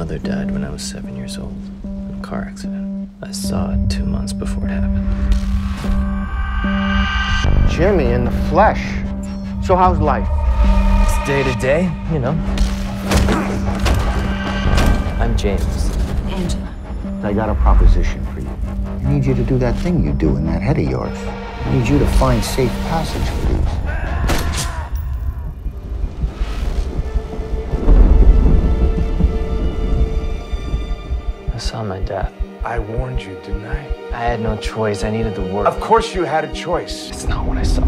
mother died when I was seven years old in a car accident. I saw it two months before it happened. Jimmy in the flesh. So how's life? It's day to day, you know. I'm James. Angela. I got a proposition for you. I need you to do that thing you do in that head of yours. I need you to find safe passage for these. Saw my dad. I warned you, didn't I? I had no choice. I needed the work. Of course you had a choice. It's not what I saw.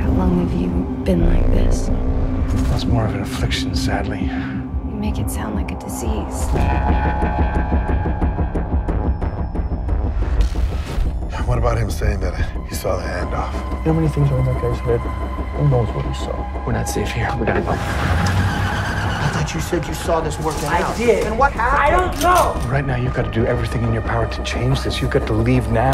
How long have you been like this? It's more of an affliction, sadly. You make it sound like a disease. What about him saying that he saw the handoff? You know how many things are in that guy's head? Who knows what he saw? We're not safe here. We gotta go. I thought you said you saw this working out. I did. And what happened? I don't know. Right now, you've got to do everything in your power to change this. You've got to leave now.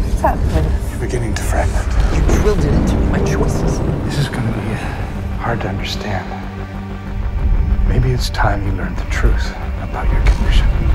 What's happening? You're beginning to fragment. You drilled it into me. My choices. This is going to be hard to understand. Maybe it's time you learned the truth about your condition.